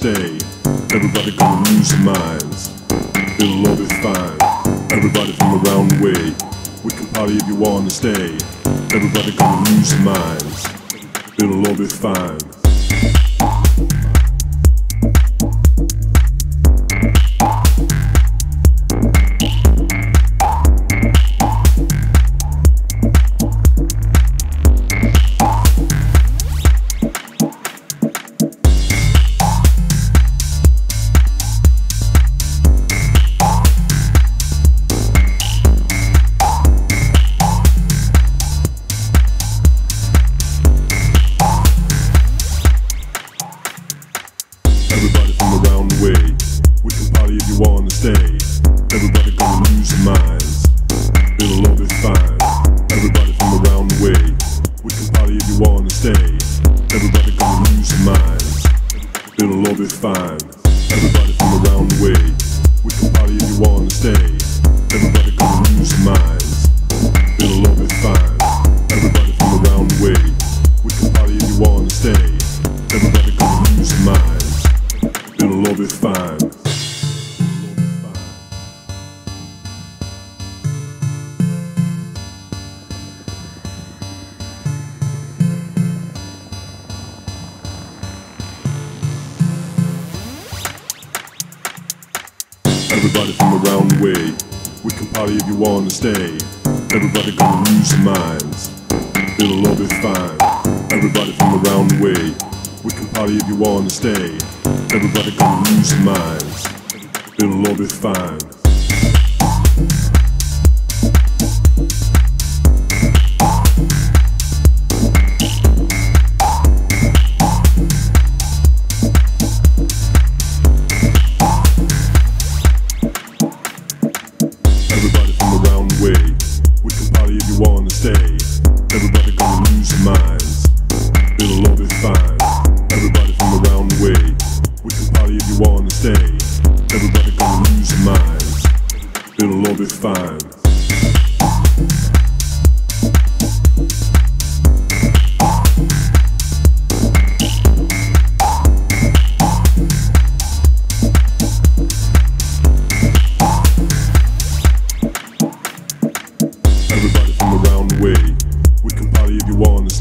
stay. Everybody gonna lose their minds, it'll all be fine. Everybody from around the way, we can party if you wanna stay. Everybody gonna lose their minds, it'll all be fine.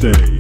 If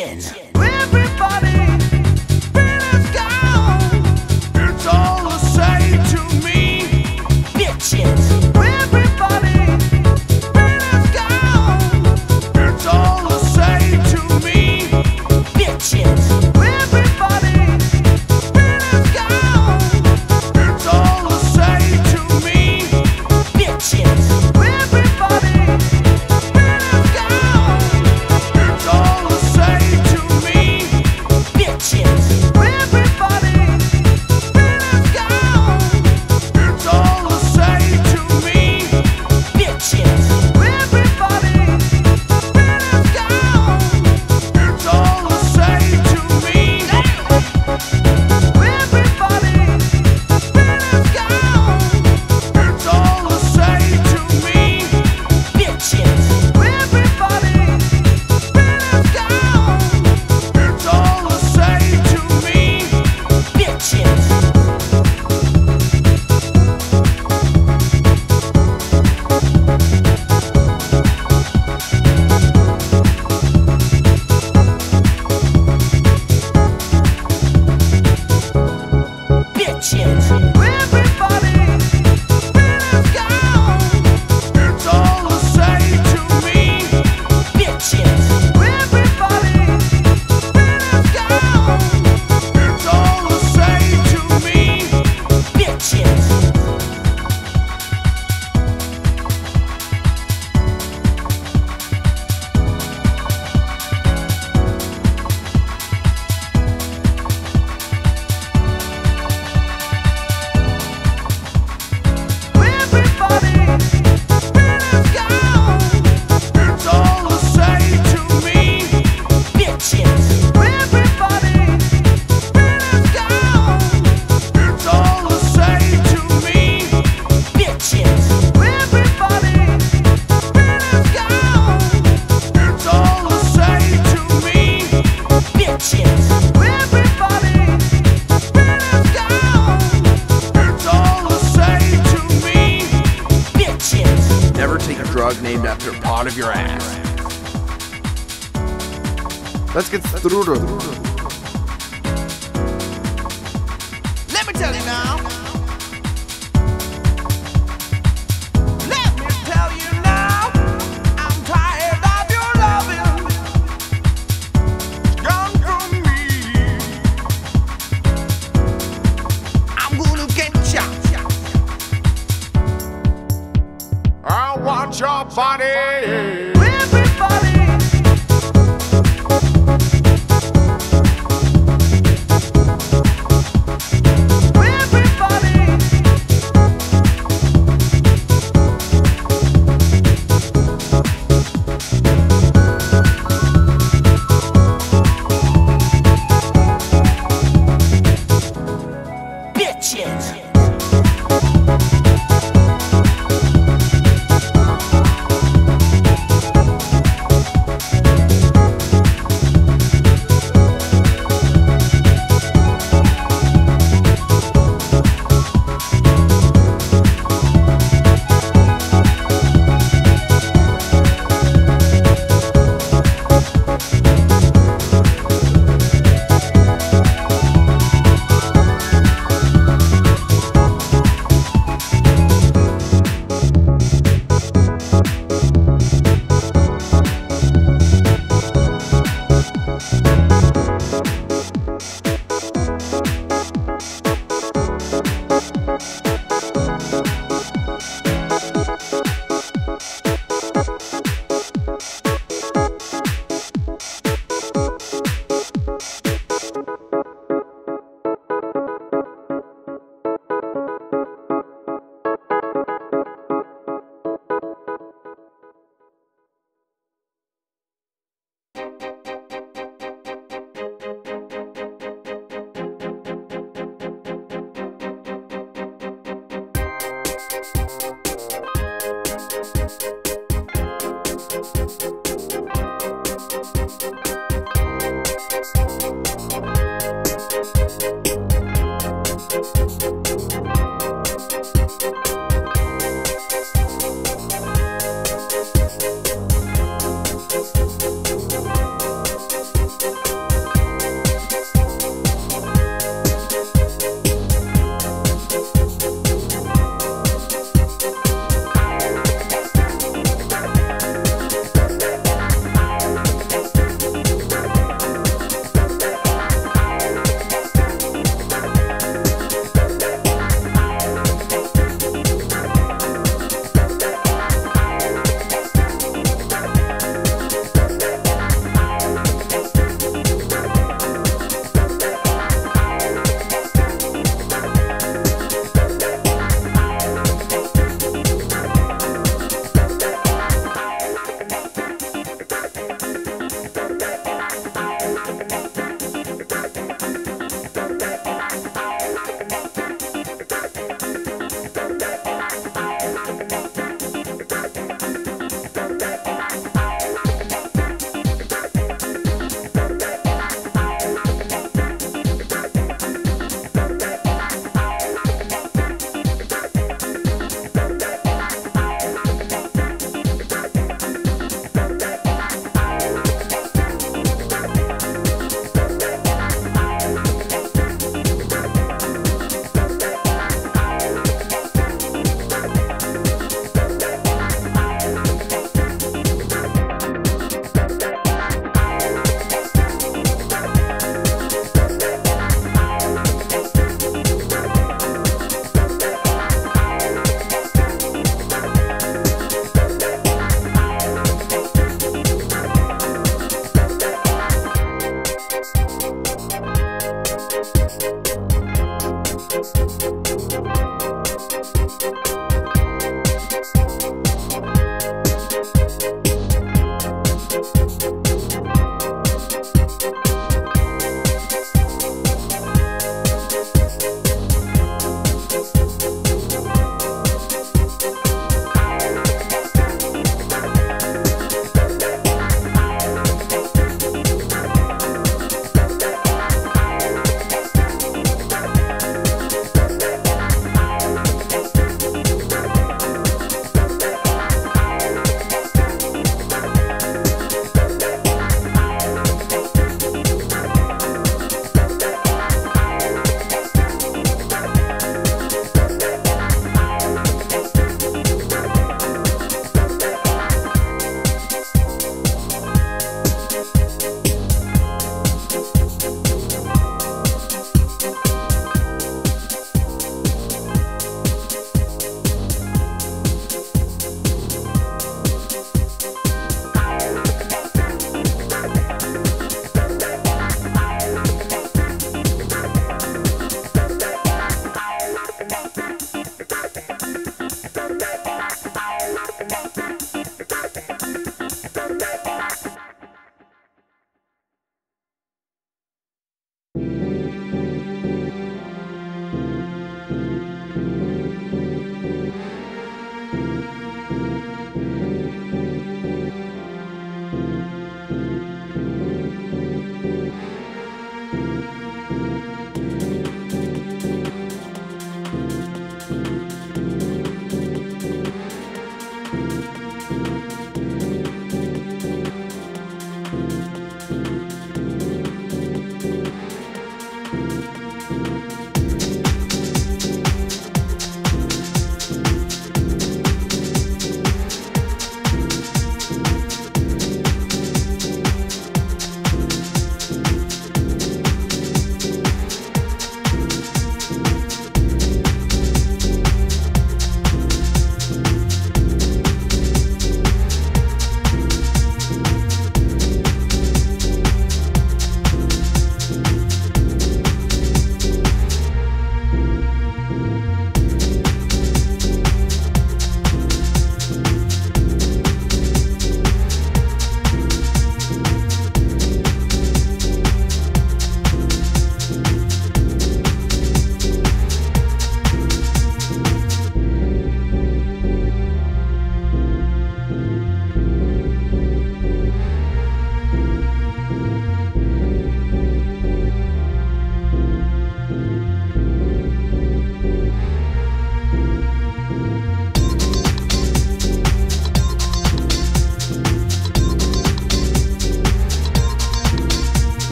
Chin. Everybody after a part of your ass. Let's get through to